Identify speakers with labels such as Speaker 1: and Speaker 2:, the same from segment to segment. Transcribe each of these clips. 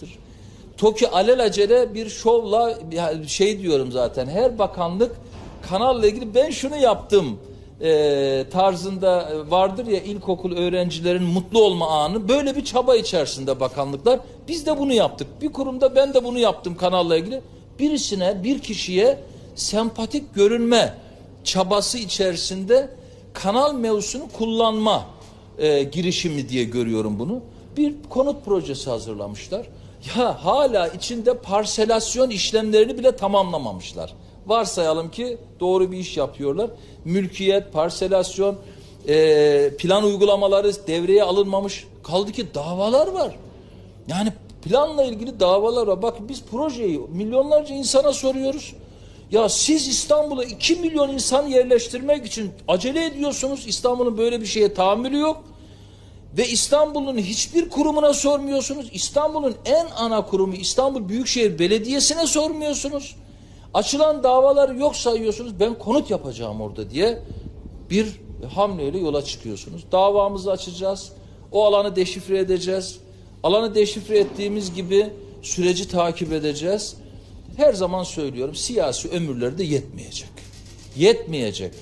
Speaker 1: demektir. TOKİ alelacele bir şovla şey diyorum zaten her bakanlık kanalla ilgili ben şunu yaptım e, tarzında vardır ya ilkokul öğrencilerin mutlu olma anı böyle bir çaba içerisinde bakanlıklar. Biz de bunu yaptık. Bir kurumda ben de bunu yaptım kanalla ilgili. Birisine bir kişiye sempatik görünme çabası içerisinde kanal mevzusunu kullanma e, girişimi diye görüyorum bunu. Bir konut projesi hazırlamışlar ya hala içinde parselasyon işlemlerini bile tamamlamamışlar. Varsayalım ki doğru bir iş yapıyorlar. Mülkiyet, parselasyon, e, plan uygulamaları devreye alınmamış. Kaldı ki davalar var. Yani planla ilgili davalar var. Bakın biz projeyi milyonlarca insana soruyoruz. Ya siz İstanbul'a 2 milyon insan yerleştirmek için acele ediyorsunuz. İstanbul'un böyle bir şeye tahammülü yok. Ve İstanbul'un hiçbir kurumuna sormuyorsunuz. İstanbul'un en ana kurumu İstanbul Büyükşehir Belediyesi'ne sormuyorsunuz. Açılan davaları yok sayıyorsunuz. Ben konut yapacağım orada diye bir hamleyle yola çıkıyorsunuz. Davamızı açacağız. O alanı deşifre edeceğiz. Alanı deşifre ettiğimiz gibi süreci takip edeceğiz. Her zaman söylüyorum siyasi ömürleri de yetmeyecek. Yetmeyecek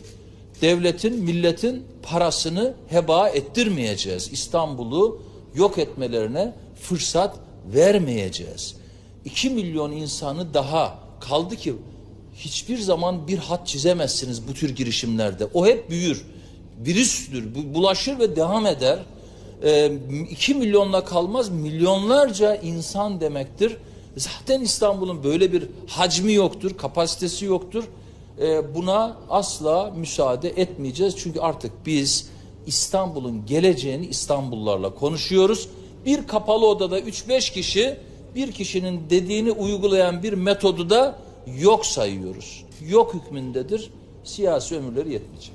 Speaker 1: devletin, milletin parasını heba ettirmeyeceğiz. İstanbul'u yok etmelerine fırsat vermeyeceğiz. 2 milyon insanı daha kaldı ki hiçbir zaman bir hat çizemezsiniz bu tür girişimlerde. O hep büyür. Virüstür, bulaşır ve devam eder. 2 milyonla kalmaz, milyonlarca insan demektir. Zaten İstanbul'un böyle bir hacmi yoktur, kapasitesi yoktur e, buna asla müsaade etmeyeceğiz. Çünkü artık biz İstanbul'un geleceğini İstanbullularla konuşuyoruz. Bir kapalı odada 3-5 kişi bir kişinin dediğini uygulayan bir metodu da yok sayıyoruz. Yok hükmündedir. Siyasi ömürleri yetmeyecek.